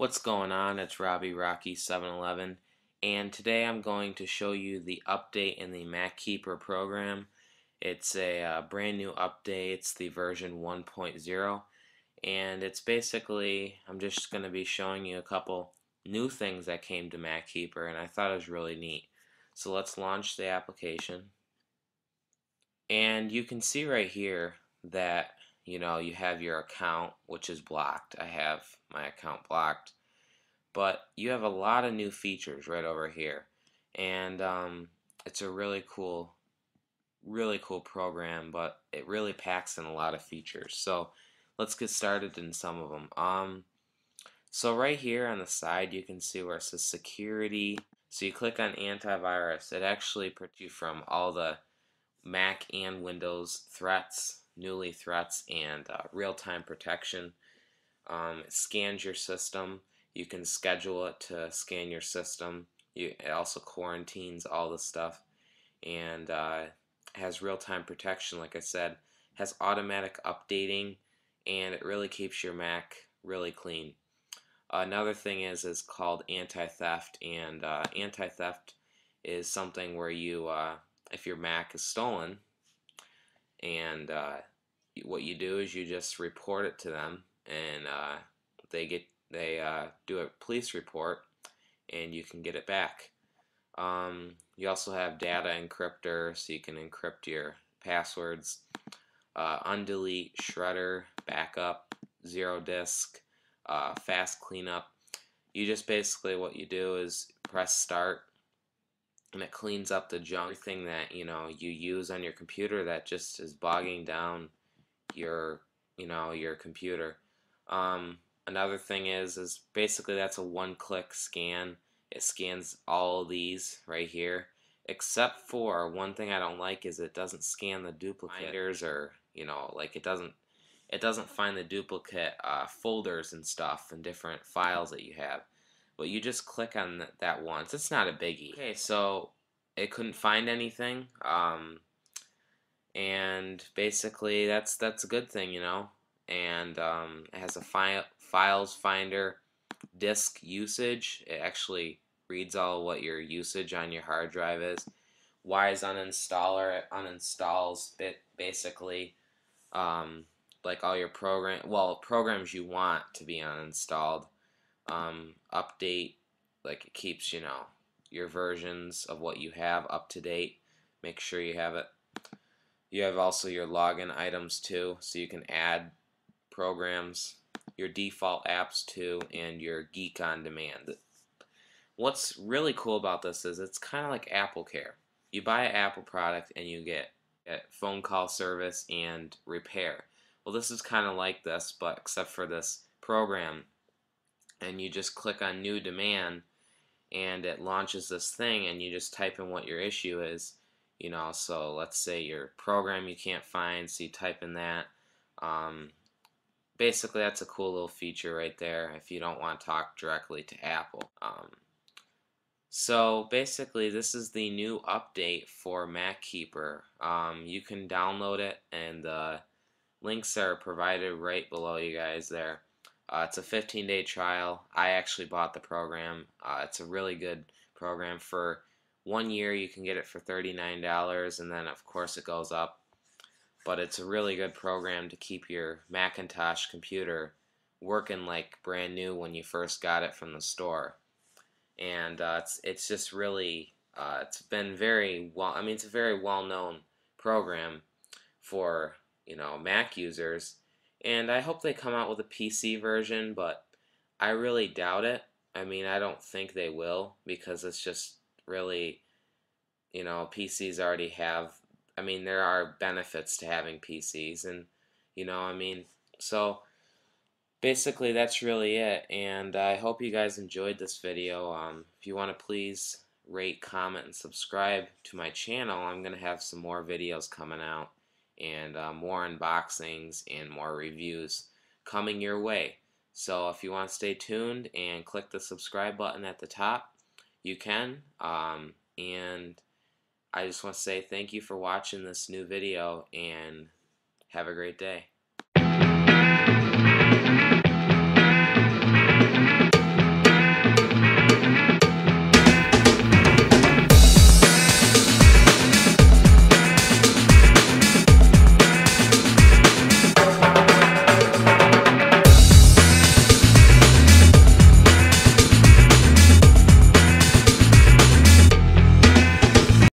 What's going on? It's Robbie Rocky 711 and today I'm going to show you the update in the MacKeeper program. It's a uh, brand new update, it's the version 1.0 and it's basically, I'm just going to be showing you a couple new things that came to MacKeeper and I thought it was really neat. So let's launch the application and you can see right here that you know, you have your account, which is blocked. I have my account blocked. But you have a lot of new features right over here. And um, it's a really cool, really cool program, but it really packs in a lot of features. So let's get started in some of them. Um, so right here on the side, you can see where it says security. So you click on antivirus. It actually protects you from all the Mac and Windows threats Newly threats and uh, real-time protection. Um, it scans your system. You can schedule it to scan your system. You, it also quarantines all the stuff and uh, has real-time protection. Like I said, has automatic updating and it really keeps your Mac really clean. Another thing is is called anti-theft and uh, anti-theft is something where you uh, if your Mac is stolen and uh, what you do is you just report it to them and uh, they get they uh, do a police report and you can get it back. Um, you also have data encryptor so you can encrypt your passwords. Uh, undelete shredder backup zero disk uh, fast cleanup. You just basically what you do is press start and it cleans up the junk thing that you know you use on your computer that just is bogging down your you know your computer. Um, another thing is is basically that's a one-click scan. It scans all these right here, except for one thing I don't like is it doesn't scan the duplicators or you know like it doesn't it doesn't find the duplicate uh, folders and stuff and different files that you have. But you just click on that once. It's not a biggie. Okay, so it couldn't find anything. Um, and basically that's that's a good thing, you know. And um, it has a file files finder, disk usage. It actually reads all what your usage on your hard drive is. Wise uninstaller it uninstalls it basically um, like all your program well programs you want to be uninstalled. Um, update like it keeps you know your versions of what you have up to date. Make sure you have it you have also your login items too, so you can add programs, your default apps too, and your Geek on Demand. What's really cool about this is it's kind of like Apple Care. You buy an Apple product and you get, phone call service and repair. Well, this is kind of like this, but except for this program. And you just click on New Demand and it launches this thing and you just type in what your issue is you know so let's say your program you can't find so you type in that um, basically that's a cool little feature right there if you don't want to talk directly to Apple um, so basically this is the new update for MacKeeper um, you can download it and links are provided right below you guys there uh, it's a 15 day trial I actually bought the program uh, it's a really good program for one year you can get it for $39 and then of course it goes up. But it's a really good program to keep your Macintosh computer working like brand new when you first got it from the store. And uh, it's, it's just really, uh, it's been very well, I mean it's a very well known program for, you know, Mac users. And I hope they come out with a PC version, but I really doubt it. I mean, I don't think they will because it's just really, you know, PCs already have, I mean, there are benefits to having PCs, and, you know, I mean, so basically that's really it, and I hope you guys enjoyed this video. Um, if you want to please rate, comment, and subscribe to my channel, I'm going to have some more videos coming out, and uh, more unboxings and more reviews coming your way. So if you want to stay tuned and click the subscribe button at the top, you can. Um, and I just want to say thank you for watching this new video and have a great day.